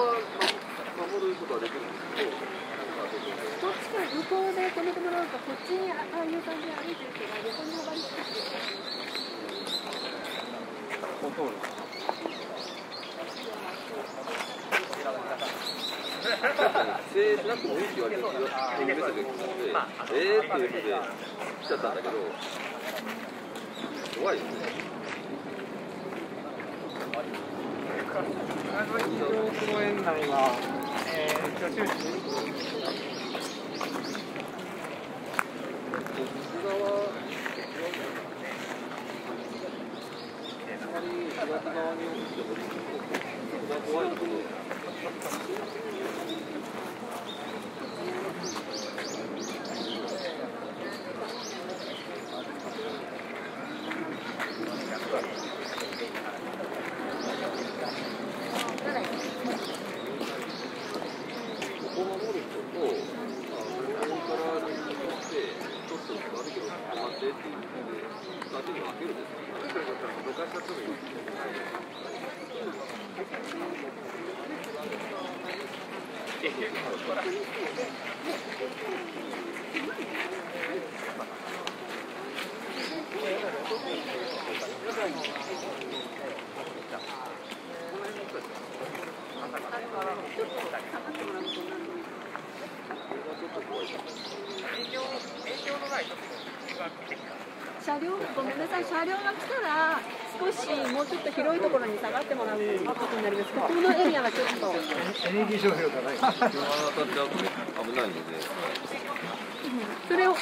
は守ることはできるんですけどどっちか向こうで止めてもらうか、こっちにああいう感じで歩いてる人が横に上がりつつコントロール制しなくてもいいって言われて、メッセージが来たんで、えーっていうふうで来ちゃったんだけど、怖いよね。公園内は、えー、居住地水側、あまり東側に落ちてほしいけど、怖いところ。ここ守る人と、まあ、ここから人して、ちょっと悪いけど、止まってっていうので、あっちに分けるんですよ。どかしちゃってもいい。車両、ごめんなさい、車両が来たら、少しもうちょっと広いところに下がってもらうことになります。ここのエリアはちょっと。LED 商標がない。当たっちゃうと危ないので。それを